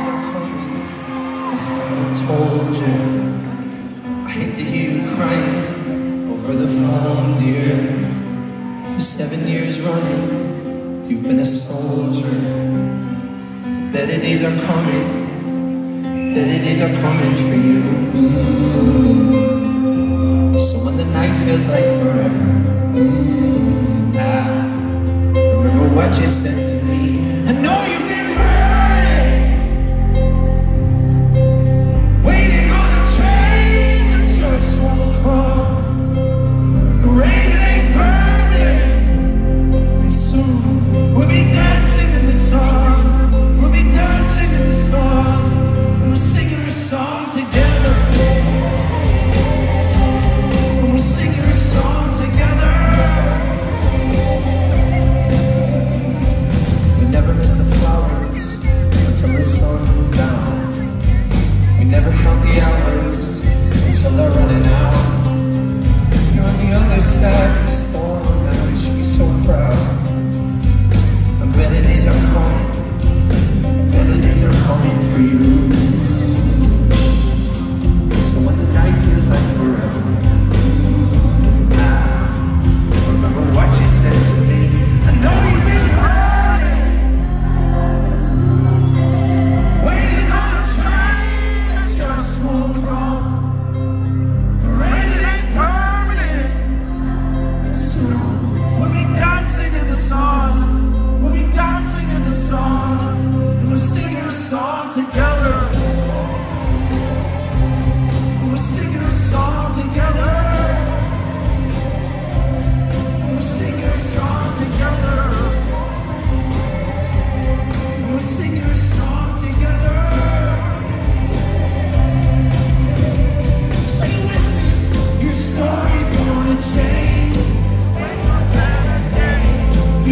days are coming. I told you. I hate to hear you crying over the phone, dear. For seven years running, you've been a soldier. Better days are coming. Better days are coming for you. So when the night feels like forever, ah, remember what you said to me.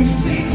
see